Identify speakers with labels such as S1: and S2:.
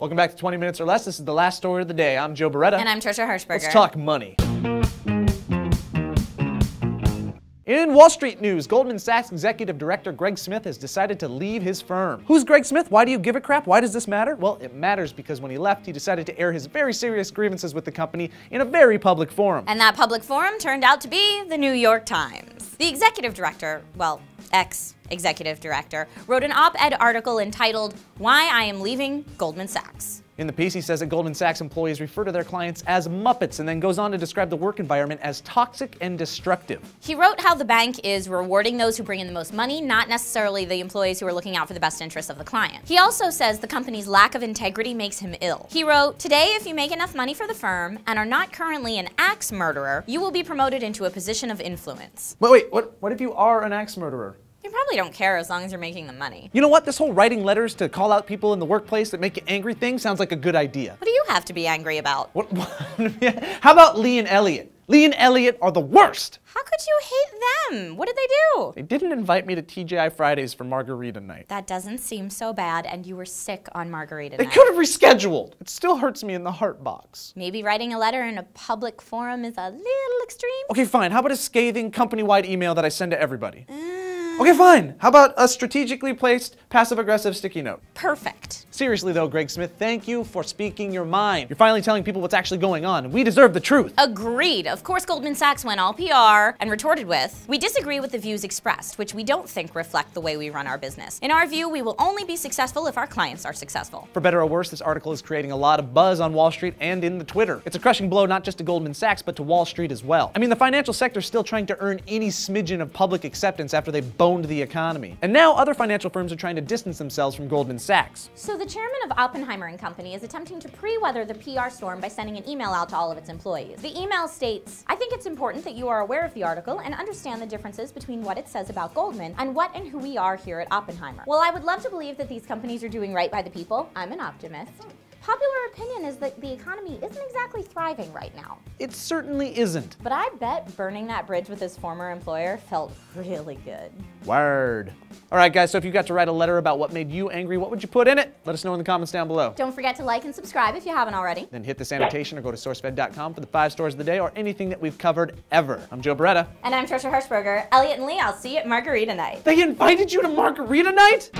S1: Welcome back to 20 Minutes or Less. This is the last story of the day. I'm Joe Bereta.
S2: And I'm Trisha Hershberger.
S1: Let's talk money. In Wall Street news, Goldman Sachs executive director Greg Smith has decided to leave his firm. Who's Greg Smith? Why do you give a crap? Why does this matter? Well, it matters because when he left, he decided to air his very serious grievances with the company in a very public forum.
S2: And that public forum turned out to be the New York Times. The executive director, well, ex executive director, wrote an op ed article entitled, Why I Am Leaving Goldman Sachs.
S1: In the piece, he says that Goldman Sachs employees refer to their clients as Muppets and then goes on to describe the work environment as toxic and destructive.
S2: He wrote how the bank is rewarding those who bring in the most money, not necessarily the employees who are looking out for the best interests of the client. He also says the company's lack of integrity makes him ill. He wrote, Today, if you make enough money for the firm and are not currently an axe murderer, you will be promoted into a position of influence.
S1: Wait, wait, what, what if you are an axe murderer?
S2: You probably don't care as long as you're making the money.
S1: You know what? This whole writing letters to call out people in the workplace that make you angry thing sounds like a good idea.
S2: What do you have to be angry about?
S1: What, How about Lee and Elliot? Lee and Elliot are the worst.
S2: How could you hate them? What did they do?
S1: They didn't invite me to TGI Fridays for margarita night.
S2: That doesn't seem so bad, and you were sick on margarita
S1: they
S2: night.
S1: They could have rescheduled. It still hurts me in the heart box.
S2: Maybe writing a letter in a public forum is a little extreme.
S1: Okay, fine. How about a scathing company-wide email that I send to everybody? Uh, Okay, fine. How about a strategically placed passive aggressive sticky note?
S2: Perfect.
S1: Seriously though, Greg Smith, thank you for speaking your mind. You're finally telling people what's actually going on, we deserve the truth.
S2: Agreed. Of course, Goldman Sachs went all PR and retorted with, We disagree with the views expressed, which we don't think reflect the way we run our business. In our view, we will only be successful if our clients are successful.
S1: For better or worse, this article is creating a lot of buzz on Wall Street and in the Twitter. It's a crushing blow not just to Goldman Sachs, but to Wall Street as well. I mean, the financial sector is still trying to earn any smidgen of public acceptance after they boned the economy. And now other financial firms are trying to distance themselves from Goldman Sachs.
S2: So the chairman of Oppenheimer and Company is attempting to pre-weather the PR storm by sending an email out to all of its employees. The email states, I think it's important that you are aware of the article and understand the differences between what it says about Goldman and what and who we are here at Oppenheimer. While I would love to believe that these companies are doing right by the people, I'm an optimist. Popular opinion is that the economy isn't exactly thriving right now.
S1: It certainly isn't.
S2: But I bet burning that bridge with his former employer felt really good.
S1: Word. All right, guys, so if you got to write a letter about what made you angry, what would you put in it? Let us know in the comments down below.
S2: Don't forget to like and subscribe if you haven't already.
S1: Then hit this annotation or go to sourcefed.com for the five stories of the day or anything that we've covered ever. I'm Joe Bereta.
S2: And I'm Trisha Hershberger. Elliot and Lee, I'll see you at Margarita Night.
S1: They invited you to Margarita Night?